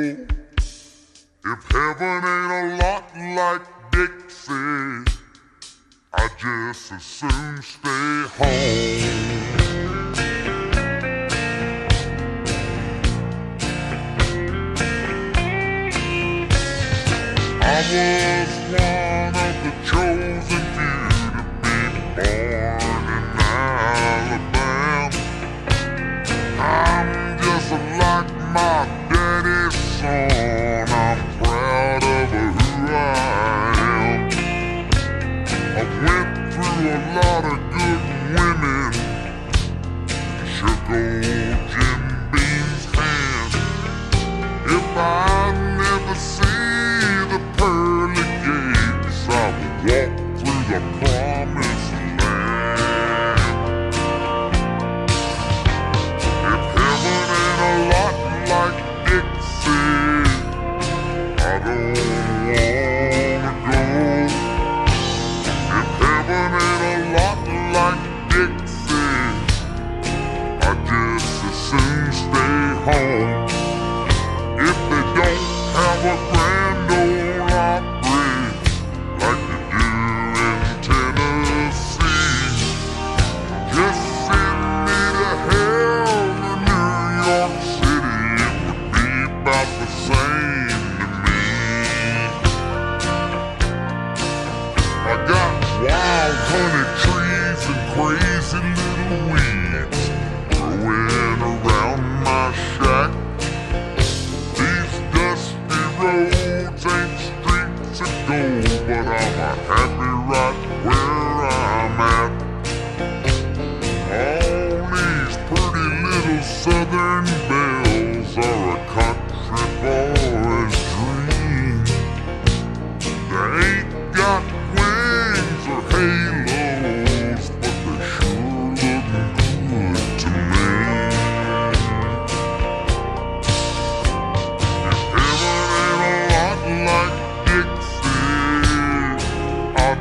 If heaven ain't a lot like Dixie, I just as soon stay home. I was one of the chosen Bye. go, but I'm a happy right where I'm at. All these pretty little southern belles are a country ball.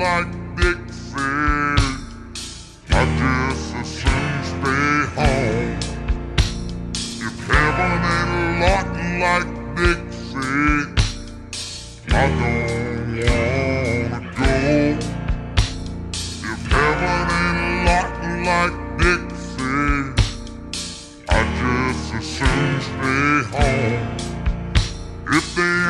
like Big Feet. I just assume stay home. If heaven ain't locked like Big Feet, I don't wanna go. If heaven ain't locked like Big Feet, I just assume stay home. If they